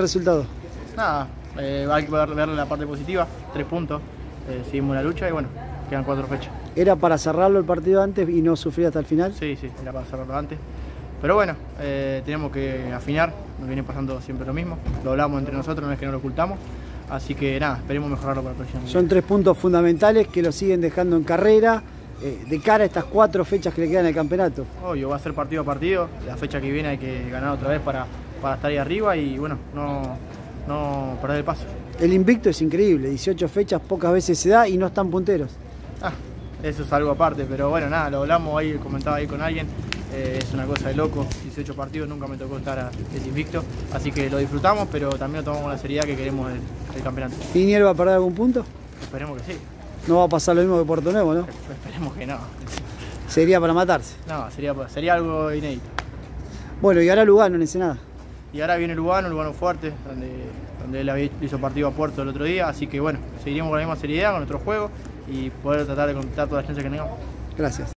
resultado? Nada, eh, hay que ver, verle la parte positiva, tres puntos, eh, seguimos la lucha y bueno, quedan cuatro fechas. ¿Era para cerrarlo el partido antes y no sufrir hasta el final? Sí, sí, era para cerrarlo antes. Pero bueno, eh, tenemos que afinar, nos viene pasando siempre lo mismo, lo hablamos entre nosotros, no es que no lo ocultamos, así que nada, esperemos mejorarlo para el próximo. Son tres puntos fundamentales que lo siguen dejando en carrera eh, de cara a estas cuatro fechas que le quedan el campeonato. Obvio, va a ser partido a partido, la fecha que viene hay que ganar otra vez para, para estar ahí arriba y bueno, no, no perder el paso. El invicto es increíble, 18 fechas pocas veces se da y no están punteros. Ah, eso es algo aparte, pero bueno, nada, lo hablamos ahí, comentaba ahí con alguien, eh, es una cosa de loco, 18 partidos, nunca me tocó estar a ese invicto, así que lo disfrutamos, pero también lo tomamos con la seriedad que queremos del, del campeonato. ¿Linier va a perder algún punto? Esperemos que sí, No va a pasar lo mismo que Puerto Nuevo, ¿no? esperemos que no. Sería para matarse. No, sería, sería algo inédito. Bueno, y ahora Lugano en Ensenada. Y ahora viene Lugano, Lugano fuerte, donde, donde él hizo partido a Puerto el otro día, así que bueno, seguiremos con la misma seriedad, con nuestro juego y poder tratar de conquistar todas las chances que tengamos. Gracias.